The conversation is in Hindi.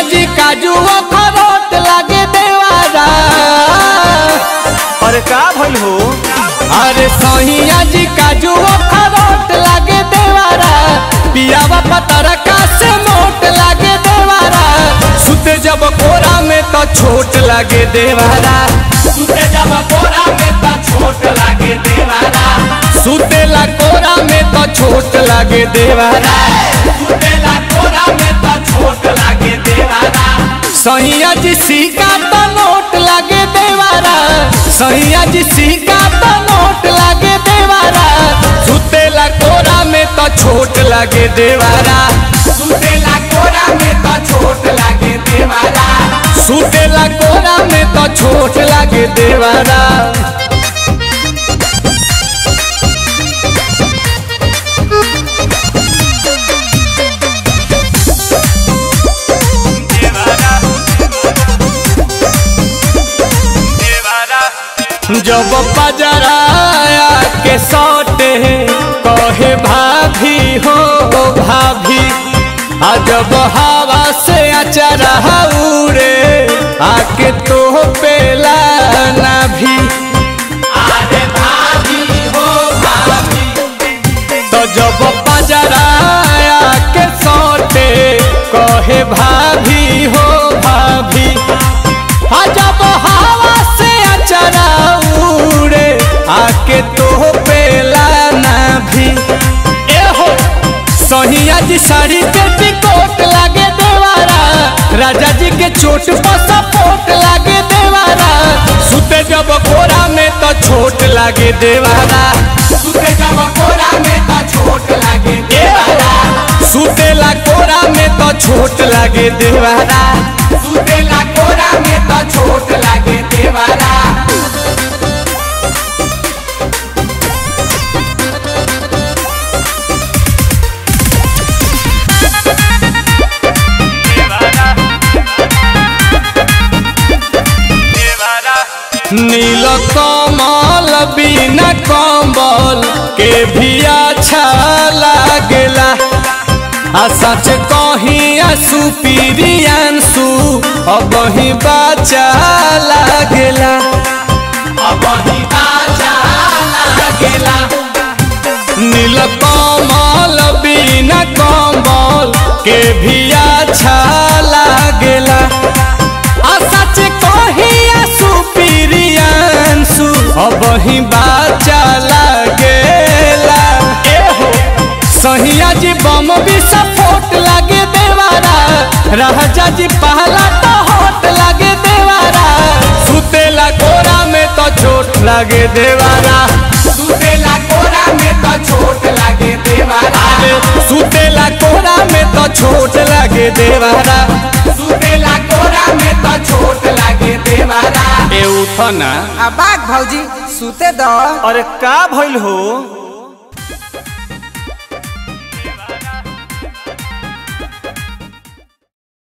काजू अखरोट लागे देवारा। अरे का भइल हो? अरे सहिया जी काजू अखरोट लागे देवारा। पियावा पतरका से मोट लागे देवारा। सुते जब कोरा में तो छोट लागे देवारा। सुते जब कोरा में तो छोट लागे देवारा। सुतेला कोरा में तो छोट लागे देवारा। सहिया जी सिक्का तो नोट लागे देवारा। सैया जी सिक्का तो नोट लागे देवारा। सुतेला कोरा में तो छोट लागे देवारा। सुतेला कोरा में तो छोट लागे देवारा। सुतेला कोरा में तो छोट लागे देवारा। जब बजराया के सौटे कहे भाभी हो भाभी। आ जब हवा से अचरा उड़े आके तो पेला ना भी। भाभी हो भाभी। तो जब बजराया के सौटे कहे भाभी हो भाभी। आ तो पेला भी। ए हो सहिया जी साड़ी पे टिकोट लागे देवारा। राजा जी के चोट पर सपोर्ट लागे देवारा। सुते जब कोरा में तो छोट लागे देवारा। सुते जब कोरा में तो छोट लागे देवारा। सुतेला कोरा में तो छोट लागे देवारा। नील कमल बिना कम्बल के भी अच्छा लागेला। आ सच कहीं सुपीरियांसु अब ही बाचा लागेला। अब ही बाचा लागेला। नील कमल बिना कम्बल के भी भी सपोर्ट लागे देवारा। राजा जी पहला तो होट लागे देवारा। सुतेला कोरा में तो चोट लागे देवारा। सुतेला कोरा में तो चोट लागे देवारा। सुतेला कोरा में तो छोट लागे देवारा। सुतेला कोरा में तो छोट लागे देवारा। ए उठो ना। आ बाग भौजी सुते दो अरे का भइल हो?